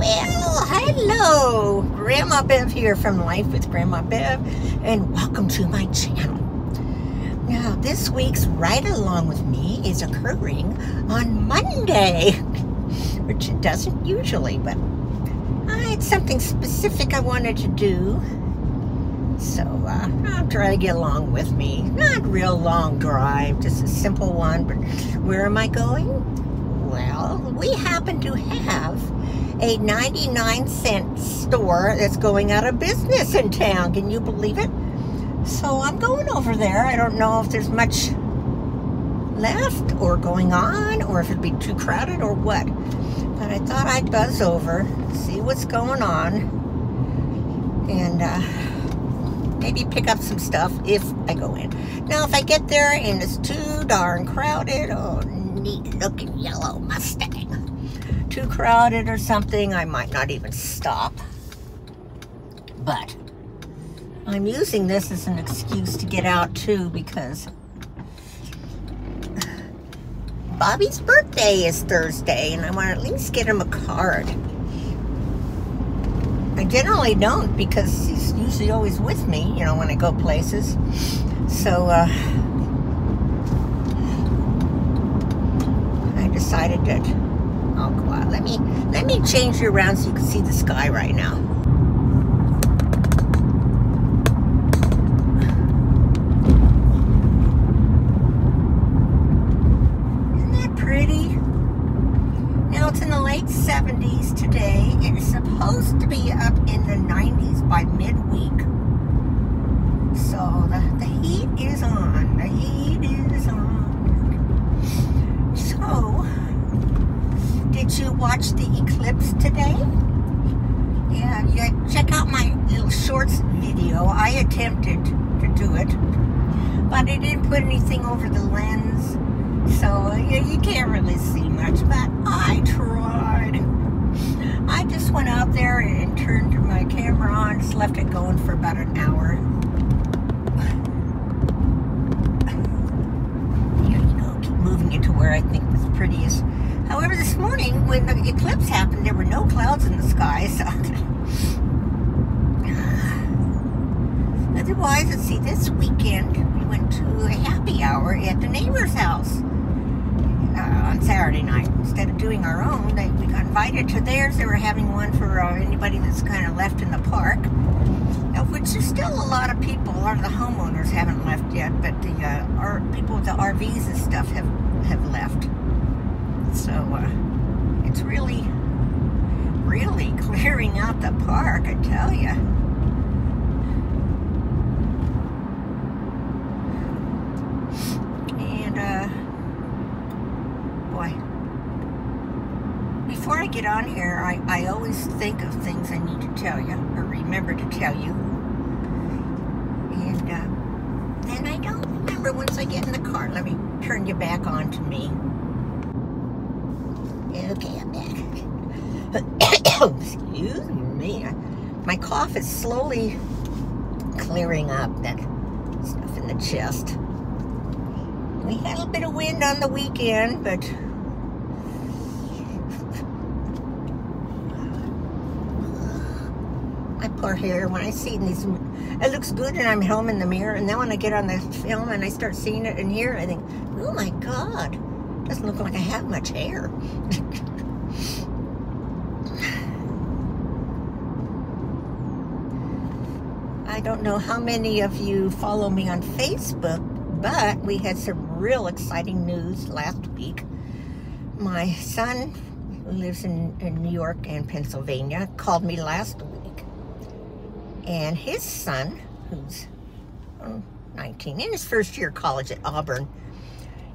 Well, hello! Grandma Bev here from Life with Grandma Bev, and welcome to my channel. Now, this week's Ride Along with Me is occurring on Monday, which it doesn't usually, but I had something specific I wanted to do. So, uh, I'll try to get along with me. Not real long drive, just a simple one, but where am I going? Well, we happen to have a 99 cent store that's going out of business in town. Can you believe it? So I'm going over there. I don't know if there's much left or going on or if it'd be too crowded or what. But I thought I'd buzz over, see what's going on, and uh, maybe pick up some stuff if I go in. Now, if I get there and it's too darn crowded, oh, neat looking yellow Mustang too crowded or something, I might not even stop. But I'm using this as an excuse to get out too because Bobby's birthday is Thursday and I want to at least get him a card. I generally don't because he's usually always with me, you know, when I go places. So, uh, I decided that. Let me let me change you around so you can see the sky right now. Isn't that pretty? Now it's in the late 70s today. It's supposed to be up in the 90s by midweek. So the, the heat is on. The heat is on. So did you watch the eclipse today? Yeah, yeah, check out my little shorts video. I attempted to do it, but I didn't put anything over the lens, so yeah, you can't really see much, but I tried. I just went out there and turned my camera on, just left it going for about an hour. Here you go, keep moving it to where I think it's prettiest. However, this morning when the eclipse happened, there were no clouds in the sky. So otherwise, let's see. This weekend we went to a happy hour at the neighbor's house uh, on Saturday night. Instead of doing our own, they, we got invited to theirs. They were having one for uh, anybody that's kind of left in the park. Of which there's still a lot of people. A lot of the homeowners haven't left yet, but the uh, people with the RVs and stuff have have left. So uh, it's really, really clearing out the park, I tell you. And, uh, boy, before I get on here, I, I always think of things I need to tell you, or remember to tell you. And uh, then I don't remember once I get in the car. Let me turn you back on to me. Okay, I'm back. Excuse me. My cough is slowly clearing up that stuff in the chest. We had a bit of wind on the weekend, but my poor hair, when I see these, it looks good and I'm home in the mirror, and then when I get on the film and I start seeing it in here, I think, oh my God, doesn't look like I have much hair. I don't know how many of you follow me on Facebook, but we had some real exciting news last week. My son, who lives in, in New York and Pennsylvania, called me last week. And his son, who's oh, 19, in his first year of college at Auburn,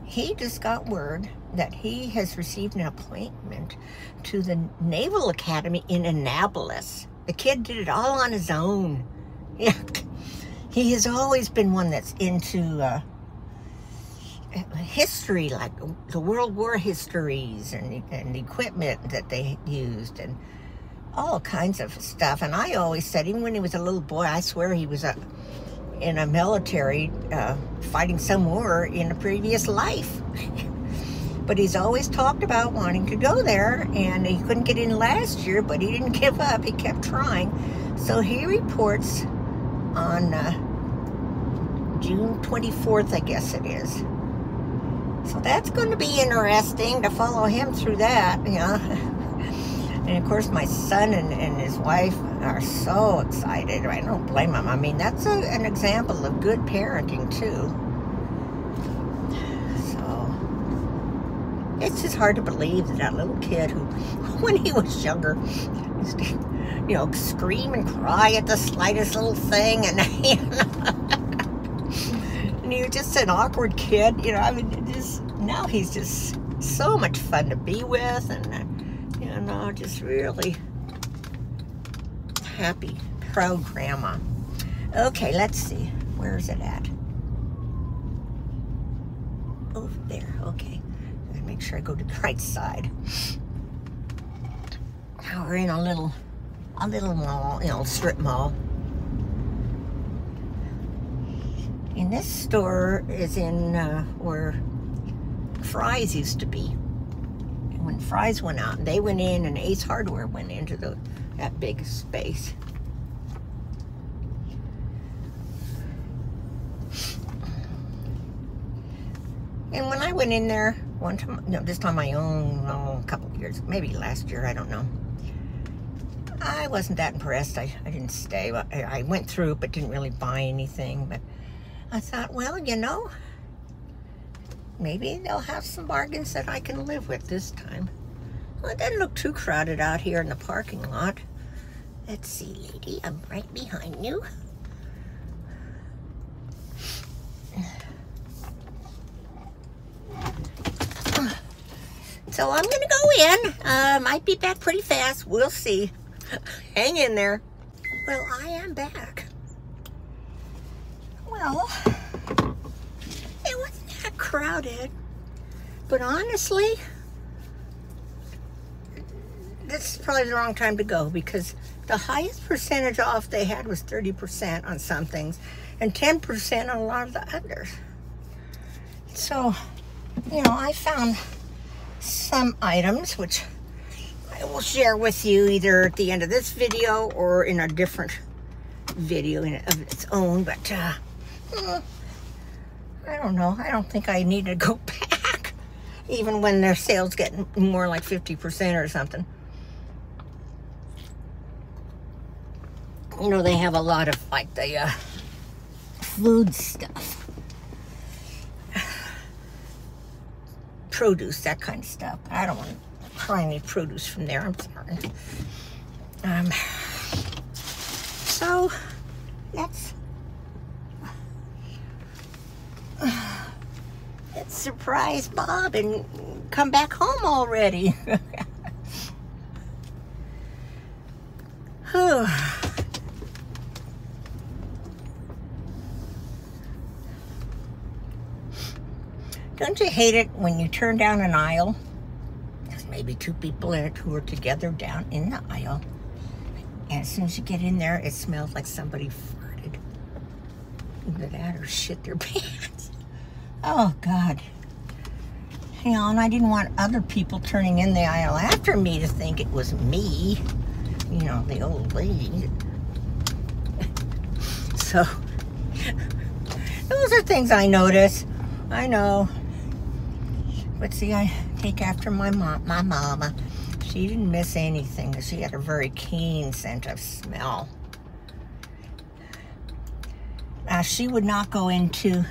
he just got word that he has received an appointment to the Naval Academy in Annapolis. The kid did it all on his own. Yeah, he has always been one that's into uh, history, like the World War histories and, and equipment that they used and all kinds of stuff. And I always said, even when he was a little boy, I swear he was a, in a military uh, fighting some war in a previous life. But he's always talked about wanting to go there, and he couldn't get in last year, but he didn't give up. He kept trying. So he reports on uh, June 24th, I guess it is. So that's going to be interesting to follow him through that, you know. And of course, my son and, and his wife are so excited. I don't blame them. I mean, that's a, an example of good parenting, too. So, it's just hard to believe that that little kid who, when he was younger, used to, you know, scream and cry at the slightest little thing. And, and he was just an awkward kid, you know. I mean, just now he's just so much fun to be with. And, uh, you know, just really happy, proud grandma. Okay, let's see. Where is it at? Over there. Okay. Gotta make sure I go to the right side. Now we're in a little, a little mall, you know, strip mall. And this store is in uh, where Fry's used to be when Fry's went out, they went in, and Ace Hardware went into the that big space. And when I went in there one time, no, just on my own, oh, a couple years, maybe last year, I don't know. I wasn't that impressed. I, I didn't stay. I, I went through, but didn't really buy anything. But I thought, well, you know, maybe they'll have some bargains that I can live with this time. Well, it doesn't look too crowded out here in the parking lot. Let's see, lady, I'm right behind you. So I'm gonna go in. Uh, might be back pretty fast. We'll see. Hang in there. Well, I am back. Well, crowded. But honestly, this is probably the wrong time to go because the highest percentage off they had was 30% on some things and 10% on a lot of the others. So, you know, I found some items which I will share with you either at the end of this video or in a different video of its own. But uh, hmm, I don't know. I don't think I need to go back. Even when their sales get more like 50% or something. You know, they have a lot of like the uh, food stuff. Produce, that kind of stuff. I don't want to try any produce from there. I'm sorry. Um, so, let's Let's surprise Bob and come back home already. Don't you hate it when you turn down an aisle? There's maybe two people in it who are together down in the aisle. And as soon as you get in there, it smells like somebody farted. Either that or shit their pants. Oh, God. You know, and I didn't want other people turning in the aisle after me to think it was me. You know, the old lady. so, those are things I notice. I know. But see, I take after my mom, my mama. She didn't miss anything. She had a very keen sense of smell. Uh, she would not go into,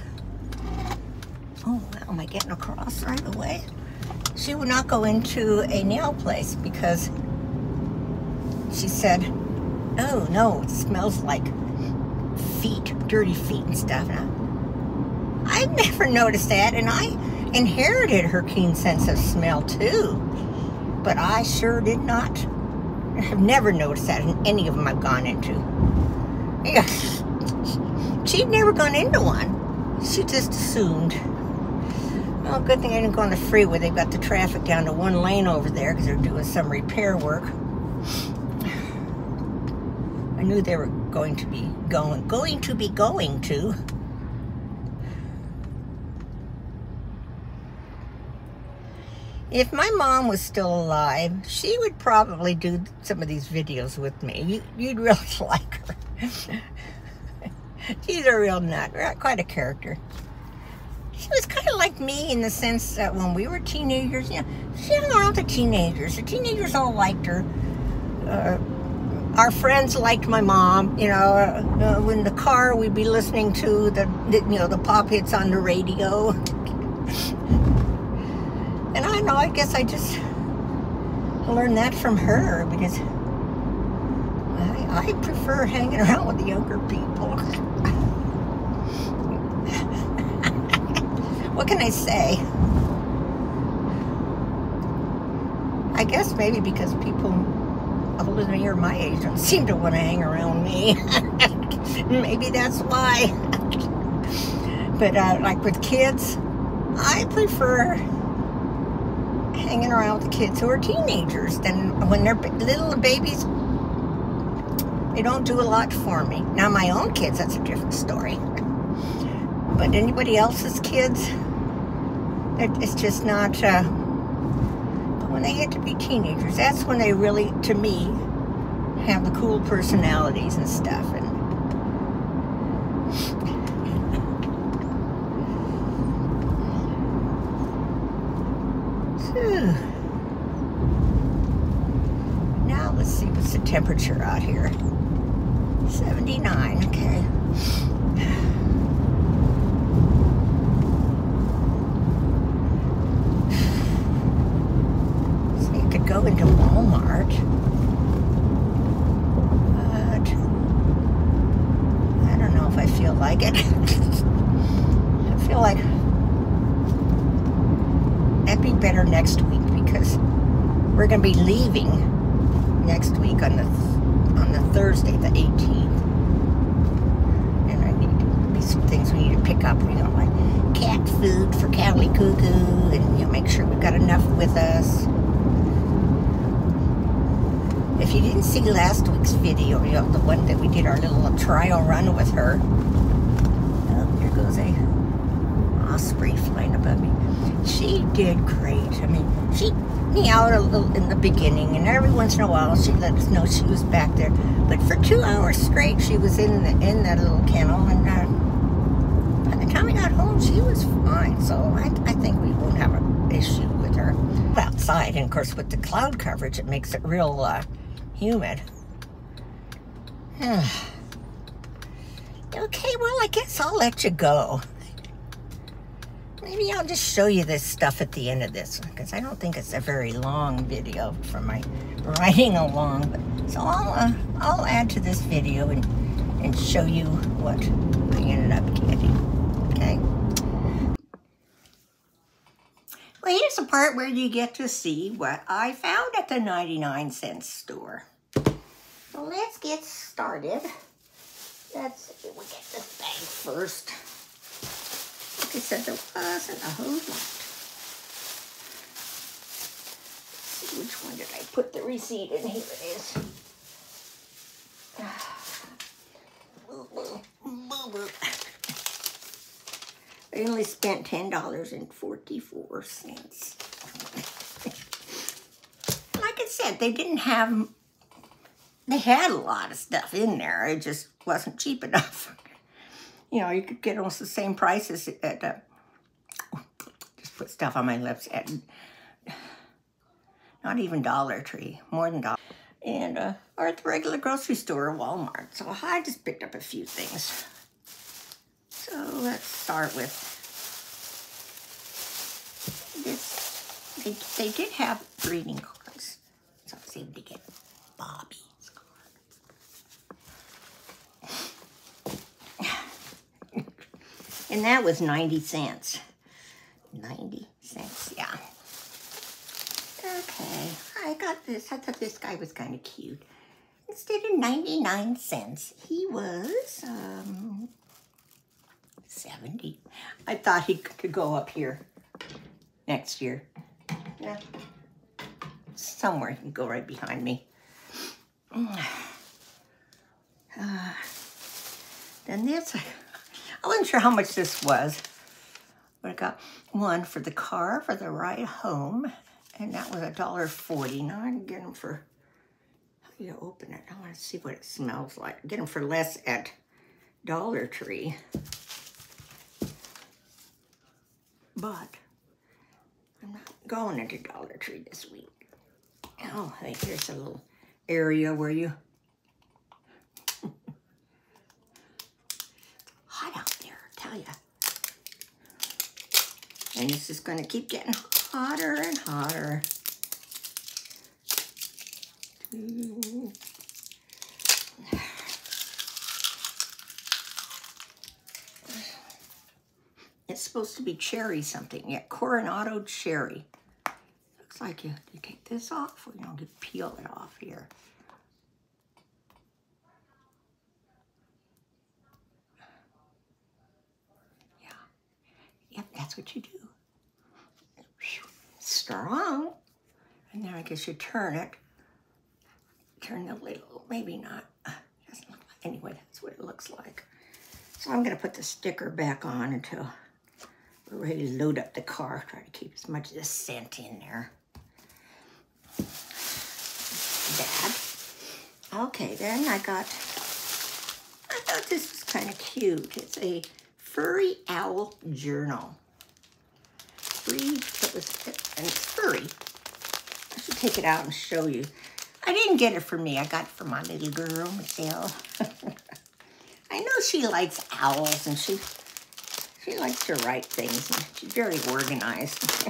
oh, am I getting across right away? She would not go into a nail place because she said, oh no, it smells like feet, dirty feet and stuff. And I, I've never noticed that and I inherited her keen sense of smell too. But I sure did not. I've never noticed that in any of them I've gone into. Yeah. She'd never gone into one. She just assumed. Well, good thing I didn't go on the freeway. They've got the traffic down to one lane over there because they're doing some repair work. I knew they were going to be going, going to be going to. if my mom was still alive, she would probably do some of these videos with me. You, you'd really like her. She's a real nut, quite a character. She was kind of like me in the sense that when we were teenagers, you know, she hung around the teenagers. The teenagers all liked her. Uh, our friends liked my mom. You know, uh, uh, in the car we'd be listening to the, the, you know, the pop hits on the radio. and I know, I guess I just learned that from her because I, I prefer hanging around with the younger people. what can I say? I guess maybe because people older than me or my age don't seem to want to hang around me. maybe that's why. but uh, like with kids, I prefer hanging around with the kids who are teenagers than when they're little babies. They don't do a lot for me. Now my own kids, that's a different story. But anybody else's kids, it's just not. Uh, when they get to be teenagers, that's when they really, to me, have the cool personalities and stuff. And now let's see what's the temperature out here. 79, okay. go into Walmart. But I don't know if I feel like it. I feel like that'd be better next week because we're going to be leaving next week on the on the Thursday, the 18th. And I need be some things we need to pick up, you know, like cat food for Callie Cuckoo and you know, make sure we've got enough with us. If you didn't see last week's video, you know, the one that we did our little trial run with her. Oh, here goes a osprey flying above me. She did great. I mean, she meowed a little in the beginning, and every once in a while she let us know she was back there. But for two hours straight, she was in the, in that little kennel, and uh, by the time we got home, she was fine. So I, I think we won't have an issue with her. Outside, and of course, with the cloud coverage, it makes it real. Uh, humid. okay, well, I guess I'll let you go. Maybe I'll just show you this stuff at the end of this because I don't think it's a very long video for my writing along. But, so I'll, uh, I'll add to this video and, and show you what I ended up getting. Okay? Well, here's the part where you get to see what I found at the 99 cent store. So let's get started. Let's see, we get this bag first. I said, there wasn't a whole lot. Which one did I put the receipt in? Here it is. Boo, boo, boo, boo. I only spent $10.44. like I said, they didn't have, they had a lot of stuff in there. It just wasn't cheap enough. you know, you could get almost the same prices at, uh, just put stuff on my lips at, not even Dollar Tree, more than Dollar and uh, or at the regular grocery store or Walmart. So I just picked up a few things. So let's start with this. They, they did have greeting cards. So I was able to get Bobby's card. And that was 90 cents. 90 cents, yeah. Okay, I got this. I thought this guy was kind of cute. Instead of 99 cents, he was um, 70. I thought he could go up here next year. Yeah. Somewhere he can go right behind me. Uh, then this, I wasn't sure how much this was. But I got one for the car for the ride home. And that was a dollar forty. Now I can get them for, how do you open it? I want to see what it smells like. Get them for less at Dollar Tree. But I'm not going into Dollar Tree this week. Oh, think here's a little area where you hot out there, I tell ya. And it's just gonna keep getting hotter and hotter. It's supposed to be cherry something. Yeah, Coronado cherry. Looks like you, you take this off you don't get peel it off here. Yeah. Yep, that's what you do. Strong. And now I guess you turn it. Turn the little, maybe not. Uh, like, anyway, that's what it looks like. So I'm gonna put the sticker back on until we're ready to load up the car. Try to keep as much of the scent in there. Bad. Okay, then I got, I thought this was kind of cute. It's a furry owl journal. It was, and it's furry. I should take it out and show you. I didn't get it for me. I got it for my little girl, Michelle. I know she likes owls and she she likes to write things. She's very organized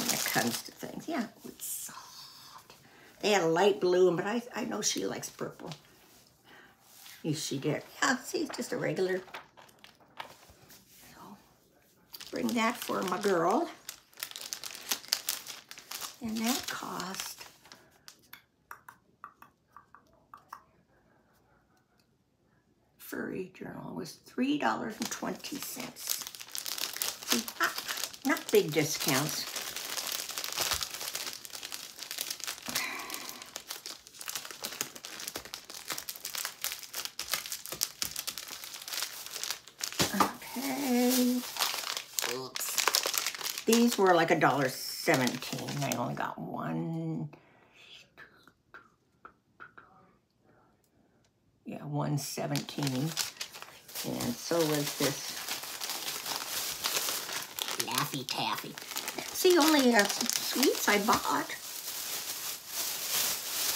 when it comes to things. Yeah, it's soft. They had a light blue, but I, I know she likes purple. Yes, she did. Yeah, see, it's just a regular. So, bring that for my girl. And that cost furry journal was $3.20. Not, not big discounts. Okay. Oops. These were like a dollar seventeen. I only got one. Yeah, 117. And so was this Laffy Taffy. The only uh, sweets I bought.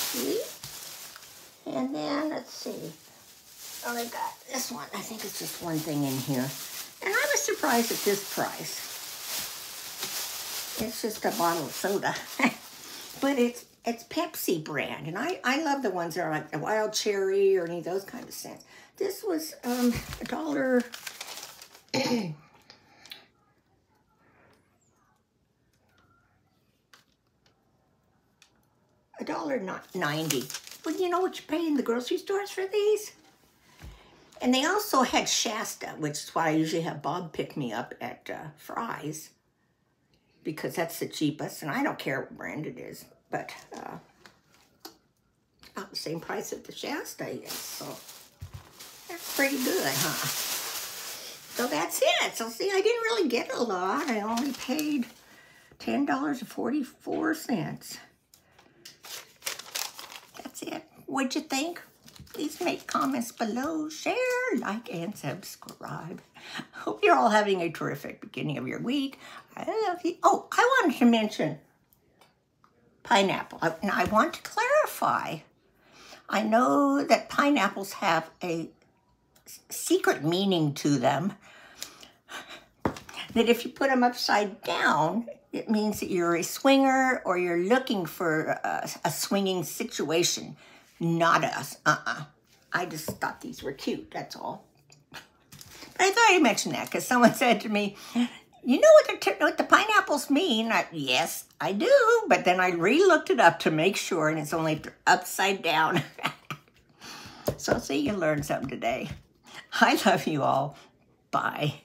See? And then, let's see. Oh, I got this one. I think it's just one thing in here. And I was surprised at this price. It's just a bottle of soda. but it's it's Pepsi brand, and I, I love the ones that are like the wild cherry or any of those kind of scents. This was um, a dollar. a dollar not ninety. But you know what you pay in the grocery stores for these? And they also had Shasta, which is why I usually have Bob pick me up at uh, Fry's because that's the cheapest, and I don't care what brand it is but uh, about the same price that the Shasta is. So that's pretty good, huh? So that's it. So see, I didn't really get a lot. I only paid $10.44. That's it. What'd you think? Please make comments below, share, like, and subscribe. Hope you're all having a terrific beginning of your week. I love you. Oh, I wanted to mention pineapple. Now, I want to clarify. I know that pineapples have a secret meaning to them. That if you put them upside down, it means that you're a swinger or you're looking for a, a swinging situation. Not us. Uh-uh. I just thought these were cute, that's all. I thought I mentioned that because someone said to me, you know what the, what the pineapples mean? I, yes, I do. But then I re-looked it up to make sure, and it's only upside down. so see, you learned something today. I love you all. Bye.